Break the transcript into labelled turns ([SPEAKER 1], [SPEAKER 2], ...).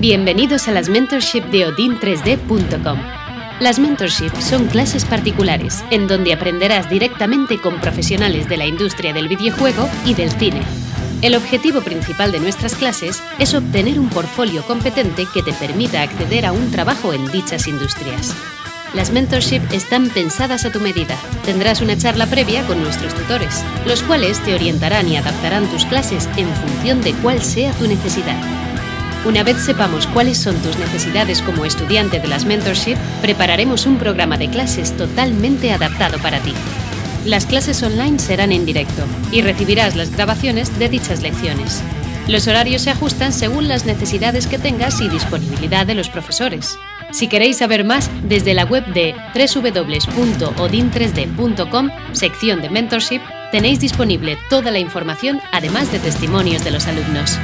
[SPEAKER 1] Bienvenidos a las mentorship de odin3d.com. Las mentorship son clases particulares en donde aprenderás directamente con profesionales de la industria del videojuego y del cine. El objetivo principal de nuestras clases es obtener un portfolio competente que te permita acceder a un trabajo en dichas industrias. Las mentorship están pensadas a tu medida. Tendrás una charla previa con nuestros tutores, los cuales te orientarán y adaptarán tus clases en función de cuál sea tu necesidad. Una vez sepamos cuáles son tus necesidades como estudiante de las mentorship, prepararemos un programa de clases totalmente adaptado para ti. Las clases online serán en directo y recibirás las grabaciones de dichas lecciones. Los horarios se ajustan según las necesidades que tengas y disponibilidad de los profesores. Si queréis saber más, desde la web de www.odin3d.com, sección de mentorship, tenéis disponible toda la información además de testimonios de los alumnos.